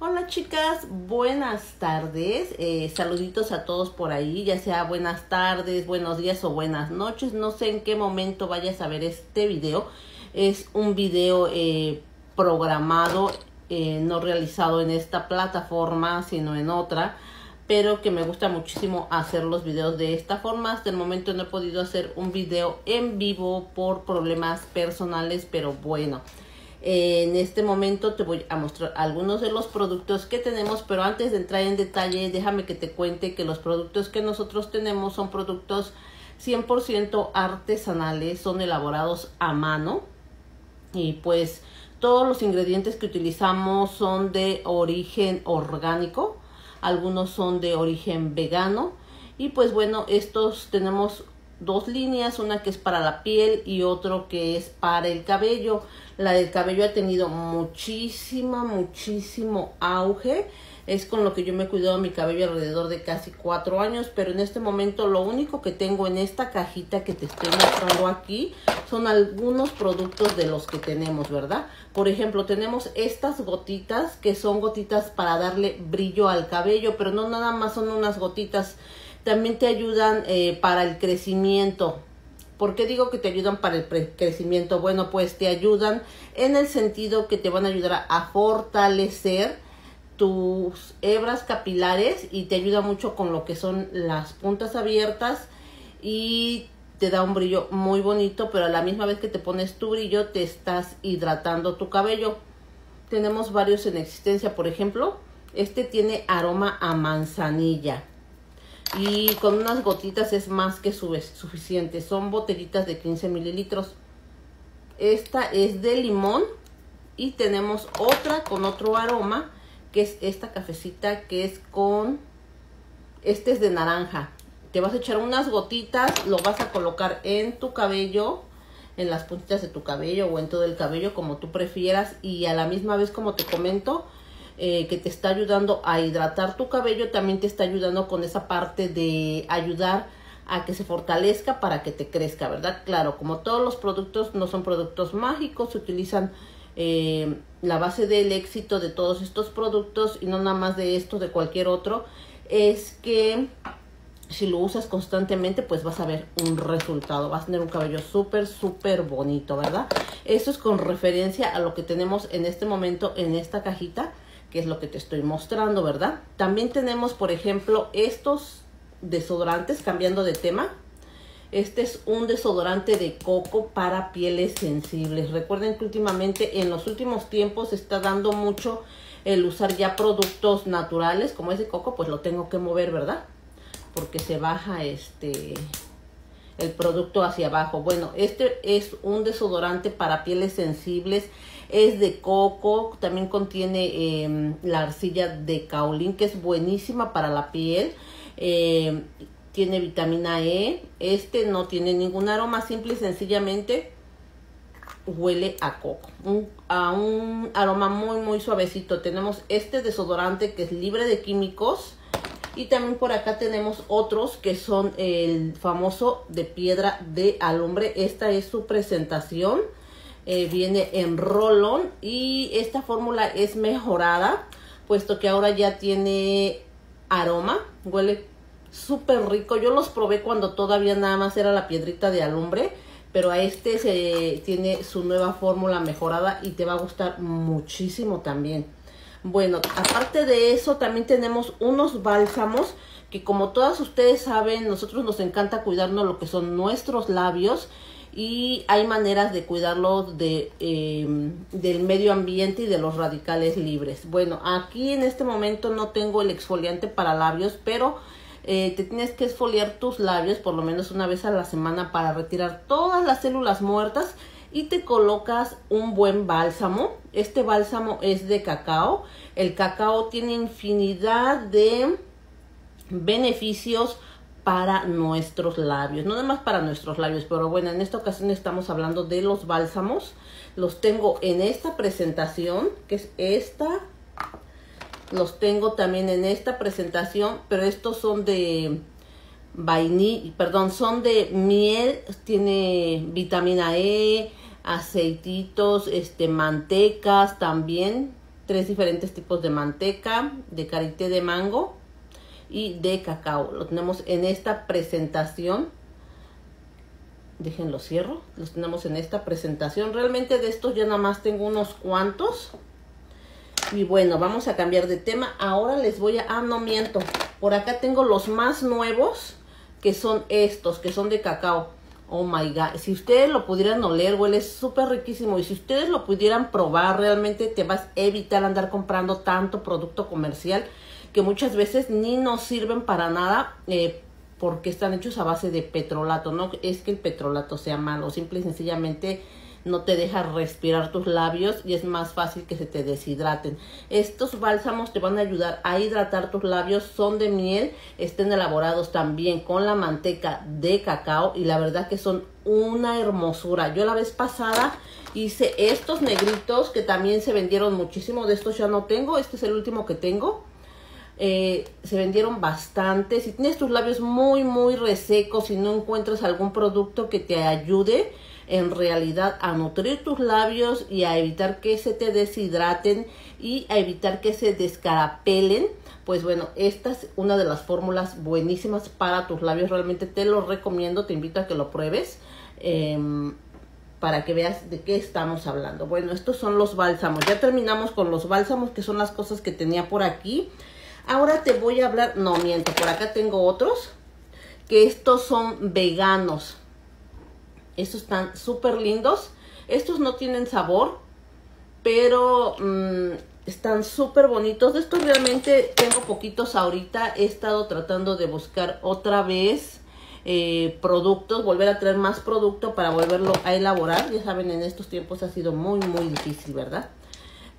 Hola chicas, buenas tardes, eh, saluditos a todos por ahí, ya sea buenas tardes, buenos días o buenas noches, no sé en qué momento vayas a ver este video, es un video eh, programado, eh, no realizado en esta plataforma, sino en otra, pero que me gusta muchísimo hacer los videos de esta forma, hasta el momento no he podido hacer un video en vivo por problemas personales, pero bueno en este momento te voy a mostrar algunos de los productos que tenemos, pero antes de entrar en detalle, déjame que te cuente que los productos que nosotros tenemos son productos 100% artesanales, son elaborados a mano. Y pues todos los ingredientes que utilizamos son de origen orgánico, algunos son de origen vegano. Y pues bueno, estos tenemos dos líneas, una que es para la piel y otro que es para el cabello. La del cabello ha tenido muchísima, muchísimo auge. Es con lo que yo me he cuidado mi cabello alrededor de casi cuatro años, pero en este momento lo único que tengo en esta cajita que te estoy mostrando aquí son algunos productos de los que tenemos, ¿verdad? Por ejemplo, tenemos estas gotitas que son gotitas para darle brillo al cabello, pero no nada más son unas gotitas también te ayudan eh, para el crecimiento. ¿Por qué digo que te ayudan para el crecimiento? Bueno, pues te ayudan en el sentido que te van a ayudar a fortalecer tus hebras capilares y te ayuda mucho con lo que son las puntas abiertas y te da un brillo muy bonito, pero a la misma vez que te pones tu brillo te estás hidratando tu cabello. Tenemos varios en existencia, por ejemplo, este tiene aroma a manzanilla y con unas gotitas es más que suficiente. Son botellitas de 15 mililitros. Esta es de limón y tenemos otra con otro aroma que es esta cafecita que es con este es de naranja. Te vas a echar unas gotitas, lo vas a colocar en tu cabello, en las puntitas de tu cabello o en todo el cabello como tú prefieras y a la misma vez como te comento eh, que te está ayudando a hidratar tu cabello, también te está ayudando con esa parte de ayudar a que se fortalezca para que te crezca, ¿verdad? Claro, como todos los productos no son productos mágicos, se utilizan eh, la base del éxito de todos estos productos y no nada más de esto, de cualquier otro, es que si lo usas constantemente, pues vas a ver un resultado. Vas a tener un cabello súper, súper bonito, ¿verdad? Esto es con referencia a lo que tenemos en este momento en esta cajita que es lo que te estoy mostrando, ¿verdad? También tenemos, por ejemplo, estos desodorantes, cambiando de tema. Este es un desodorante de coco para pieles sensibles. Recuerden que últimamente, en los últimos tiempos, se está dando mucho el usar ya productos naturales, como ese coco, pues lo tengo que mover, ¿verdad? Porque se baja este el producto hacia abajo. Bueno, este es un desodorante para pieles sensibles es de coco, también contiene em, la arcilla de caolín que es buenísima para la piel. Em, tiene vitamina E. Este no tiene ningún aroma, simple y sencillamente huele a coco. a un aroma muy muy suavecito. Tenemos este desodorante que es libre de químicos. Y también por acá tenemos otros que son el famoso de piedra de alumbre. Esta es su presentación. Eh, viene en rolón y esta fórmula es mejorada puesto que ahora ya tiene aroma, huele súper rico. Yo los probé cuando todavía nada más era la piedrita de alumbre, pero a este se tiene su nueva fórmula mejorada y te va a gustar muchísimo también. Bueno, aparte de eso también tenemos unos bálsamos que como todas ustedes saben, nosotros nos encanta cuidarnos lo que son nuestros labios y hay maneras de cuidarlos de, em, del medio ambiente y de los radicales libres. Bueno, aquí en este momento no tengo el exfoliante para labios, pero eh, te tienes que exfoliar tus labios por lo menos una vez a la semana para retirar todas las células muertas y te colocas un buen bálsamo. Este bálsamo es de cacao. El cacao tiene infinidad de beneficios para nuestros labios, no nada más para nuestros labios, pero bueno, en esta ocasión estamos hablando de los bálsamos. Los tengo en esta presentación, que es esta. Los tengo también en esta presentación, pero estos son de vainilla, perdón, son de miel, tiene vitamina E, aceititos, este, mantecas también, tres diferentes tipos de manteca, de karité de mango y de cacao. Lo tenemos en esta presentación. Déjenlo cierro. Los tenemos en esta presentación. Realmente de estos ya nada más tengo unos cuantos. Y bueno, vamos a cambiar de tema. Ahora les voy a... Ah, no miento. Por acá tengo los más nuevos, que son estos, que son de cacao. Oh my god, si ustedes lo pudieran oler, huele súper riquísimo. Y si ustedes lo pudieran probar, realmente te vas a evitar andar comprando tanto producto comercial que muchas veces ni nos sirven para nada eh, porque están hechos a base de petrolato. No es que el petrolato sea malo, simple y sencillamente no te deja respirar tus labios y es más fácil que se te deshidraten. Estos bálsamos te van a ayudar a hidratar tus labios, son de miel, estén elaborados también con la manteca de cacao y la verdad que son una hermosura. Yo la vez pasada hice estos negritos que también se vendieron muchísimo, de estos ya no tengo, este es el último que tengo. Eh, se vendieron bastante. Si tienes tus labios muy, muy resecos, y no encuentras algún producto que te ayude, en realidad a nutrir tus labios y a evitar que se te deshidraten y a evitar que se descarapelen. Pues bueno, esta es una de las fórmulas buenísimas para tus labios. Realmente te lo recomiendo, te invito a que lo pruebes. Em, para que veas de qué estamos hablando. Bueno, estos son los bálsamos. Ya terminamos con los bálsamos, que son las cosas que tenía por aquí. Ahora te voy a hablar, no miento, por acá tengo otros, que estos son veganos. Estos están súper lindos. Estos no tienen sabor, pero mm, están súper bonitos. De estos realmente tengo poquitos ahorita. He estado tratando de buscar otra vez eh, productos, volver a traer más producto para volverlo a elaborar. Ya saben, en estos tiempos ha sido muy, muy difícil, ¿verdad?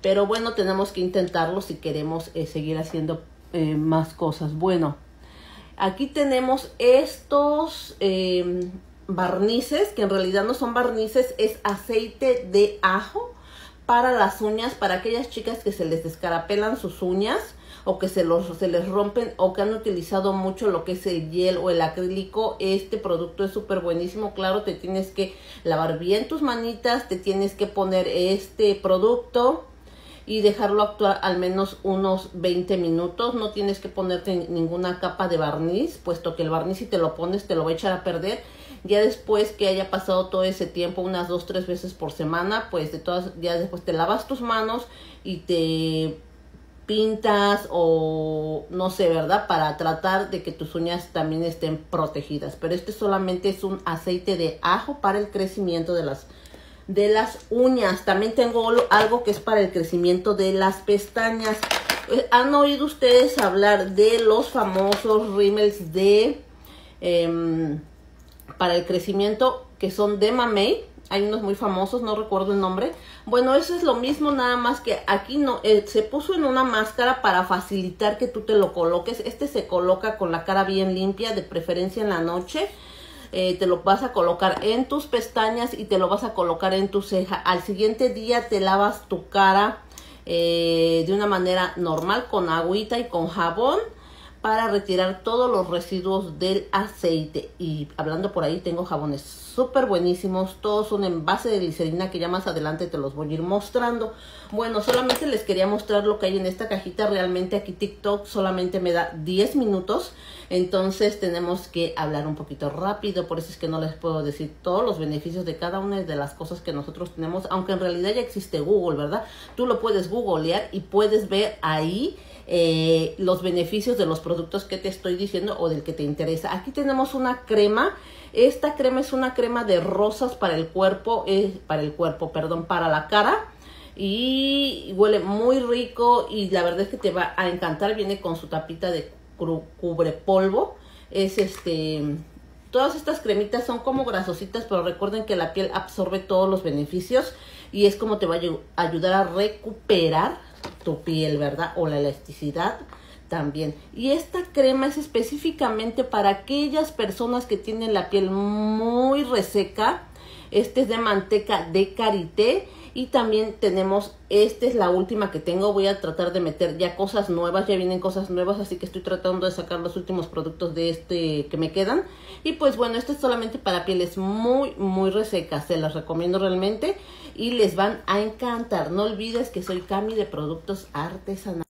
Pero bueno, tenemos que intentarlo si queremos eh, seguir haciendo eh, más cosas. Bueno, aquí tenemos estos barnices, que en realidad no son barnices, es aceite de ajo para las uñas, para aquellas chicas que se les descarapelan sus uñas o que se, los, se les rompen o que han utilizado mucho lo que es el gel o el acrílico, este producto es súper buenísimo. Claro, te tienes que lavar bien tus manitas, te tienes que poner este producto y dejarlo actuar al menos unos 20 minutos. No tienes que ponerte ninguna capa de barniz, puesto que el barniz si te lo pones te lo va a echar a perder ya después que haya pasado todo ese tiempo, unas dos, tres veces por semana, pues de todas, ya después te lavas tus manos y te pintas o no sé, ¿verdad? Para tratar de que tus uñas también estén protegidas. Pero este solamente es un aceite de ajo para el crecimiento de las de las uñas. También tengo algo que es para el crecimiento de las pestañas. Eh, ¿Han oído ustedes hablar de los famosos rímels de eh, para el crecimiento que son de Mamey. Hay unos muy famosos, no recuerdo el nombre. Bueno, eso es lo mismo, nada más que aquí no eh, se puso en una máscara para facilitar que tú te lo coloques. Este se coloca con la cara bien limpia, de preferencia en la noche. Eh, te lo vas a colocar en tus pestañas y te lo vas a colocar en tu ceja. Al siguiente día te lavas tu cara eh, de una manera normal con agüita y con jabón para retirar todos los residuos del aceite. Y hablando por ahí, tengo jabones súper buenísimos. Todos son en base de glicerina que ya más adelante te los voy a ir mostrando. Bueno, solamente les quería mostrar lo que hay en esta cajita. Realmente aquí TikTok solamente me da 10 minutos. Entonces tenemos que hablar un poquito rápido. Por eso es que no les puedo decir todos los beneficios de cada una de las cosas que nosotros tenemos. Aunque en realidad ya existe Google, ¿verdad? Tú lo puedes googlear y puedes ver ahí eh, los beneficios de los productos que te estoy diciendo o del que te interesa. Aquí tenemos una crema. Esta crema es una crema de rosas para el cuerpo, eh, para el cuerpo, perdón, para la cara. Y huele muy rico y la verdad es que te va a encantar. Viene con su tapita de cubre polvo. Es este... Todas estas cremitas son como grasositas, pero recuerden que la piel absorbe todos los beneficios y es como te va a ayudar a recuperar tu piel, ¿verdad? O la elasticidad también. Y esta crema es específicamente para aquellas personas que tienen la piel muy reseca. Este es de manteca de karité Y también tenemos, esta es la última que tengo, voy a tratar de meter ya cosas nuevas, ya vienen cosas nuevas, así que estoy tratando de sacar los últimos productos de este que me quedan. Y pues bueno, esto es solamente para pieles muy, muy resecas, se las recomiendo realmente y les van a encantar. No olvides que soy Cami de Productos Artesanales.